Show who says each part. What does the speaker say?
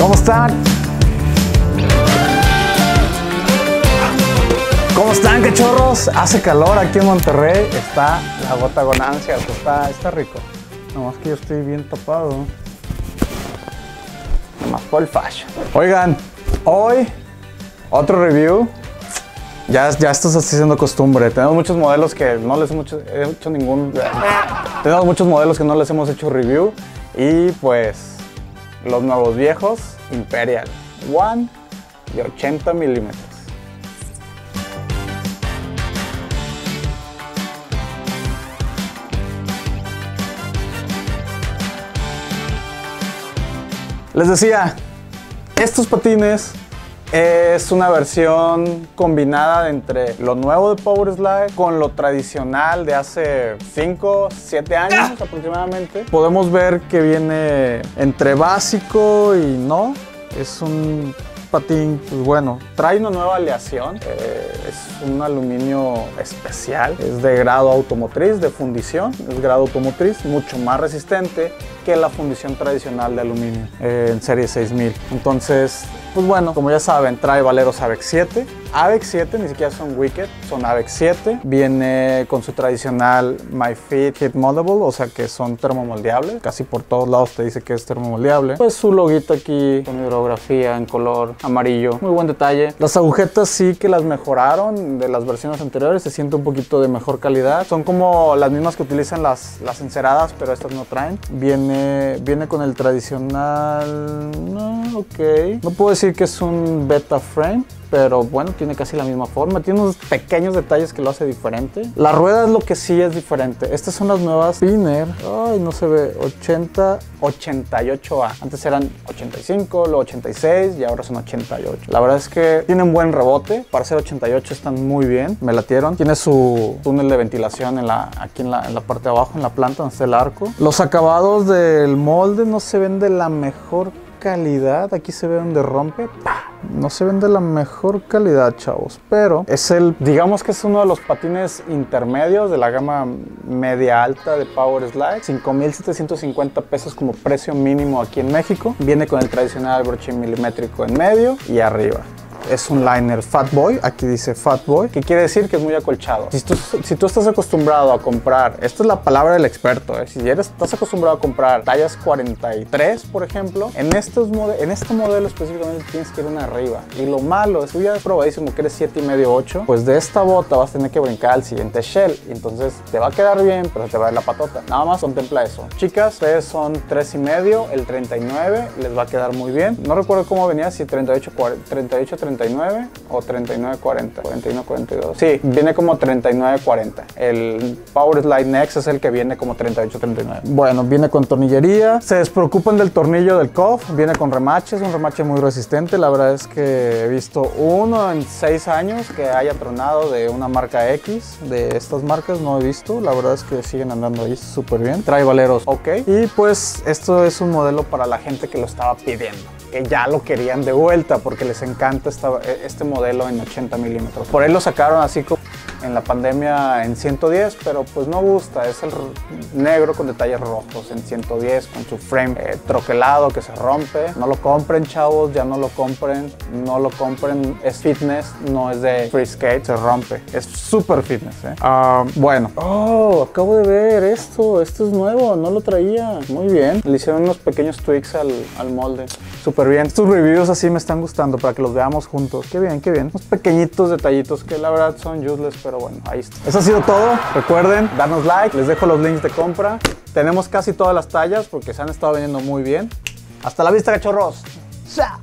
Speaker 1: ¿Cómo están? ¿Cómo están, cachorros? Hace calor aquí en Monterrey. Está la gota gonancia. Está, está rico. Nomás que yo estoy bien tapado. Nomás por el fashion. Oigan, hoy otro review. Ya, ya esto está haciendo costumbre. Tenemos muchos modelos que no les hemos hecho, he hecho ningún... Tenemos muchos modelos que no les hemos hecho review. Y pues los nuevos viejos Imperial One de 80 milímetros. Les decía, estos patines es una versión combinada entre lo nuevo de Power Slide con lo tradicional de hace 5, 7 años aproximadamente. Podemos ver que viene entre básico y no. Es un patín, pues bueno, trae una nueva aleación. Eh, es un aluminio especial. Es de grado automotriz, de fundición. Es grado automotriz, mucho más resistente que la fundición tradicional de aluminio eh, en serie 6000. Entonces, pues bueno, como ya saben, trae valeros AVEX 7. AVEX 7 ni siquiera son Wicked, son AVEX 7. Viene con su tradicional My Fit Hit Moldable, o sea que son termomoldeables. Casi por todos lados te dice que es termomoldeable. Pues su loguito aquí con hidrografía en color amarillo. Muy buen detalle. Las agujetas sí que las mejoraron de las versiones anteriores. Se siente un poquito de mejor calidad. Son como las mismas que utilizan las, las enceradas, pero estas no traen. Viene, viene con el tradicional... No, ok. No puedo decir que es un beta frame, pero bueno, tiene casi la misma forma. Tiene unos pequeños detalles que lo hace diferente. La rueda es lo que sí es diferente. Estas son las nuevas Spinner. Ay, no se ve. 80, 88A. Antes eran 85, luego 86 y ahora son 88. La verdad es que tienen buen rebote. Para ser 88 están muy bien. Me latieron. Tiene su túnel de ventilación en la, aquí en la, en la parte de abajo, en la planta donde está el arco. Los acabados del molde no se ven de la mejor calidad. Aquí se ve donde rompe. No se ven de la mejor calidad, chavos. Pero es el, digamos que es uno de los patines intermedios de la gama media alta de Power Slide. 5,750 pesos como precio mínimo aquí en México. Viene con el tradicional broche milimétrico en medio y arriba es un liner Fat Boy, aquí dice Fat Boy, que quiere decir que es muy acolchado. Si tú, si tú estás acostumbrado a comprar, esta es la palabra del experto, ¿eh? si eres, estás acostumbrado a comprar tallas 43, por ejemplo, en, estos en este modelo específicamente tienes que ir una arriba. Y lo malo es, tú ya probadísimo que eres 7 y medio 8, pues de esta bota vas a tener que brincar al siguiente shell. Entonces te va a quedar bien, pero te va a ir la patota. Nada más contempla eso. Chicas, ustedes son 3 y medio, el 39 les va a quedar muy bien. No recuerdo cómo venía, si 38, 38, 39 o 3940, 4142. Sí, viene como 3940. El Power Slide Next es el que viene como 3839. Bueno, viene con tornillería. Se despreocupan del tornillo del COF. Viene con remaches, un remache muy resistente. La verdad es que he visto uno en 6 años que haya tronado de una marca X. De estas marcas no he visto. La verdad es que siguen andando ahí súper bien. Trae valeros ok. Y pues esto es un modelo para la gente que lo estaba pidiendo que ya lo querían de vuelta porque les encanta este modelo en 80 milímetros. Por ahí lo sacaron así como en la pandemia en 110, pero pues no gusta, es el negro con detalles rojos en 110 con su frame eh, troquelado que se rompe. No lo compren chavos, ya no lo compren, no lo compren, es fitness, no es de free skate, se rompe, es super fitness. ¿eh? Uh, bueno, oh, acabo de ver esto, esto es nuevo, no lo traía, muy bien. Le hicieron unos pequeños tweaks al, al molde, súper bien. Estos reviews así me están gustando para que los veamos juntos, qué bien, qué bien. Unos pequeñitos detallitos que la verdad son useless, pero bueno, ahí está. Eso ha sido todo. Recuerden, darnos like, les dejo los links de compra. Tenemos casi todas las tallas porque se han estado vendiendo muy bien. Hasta la vista, cachorros. ¡Chao!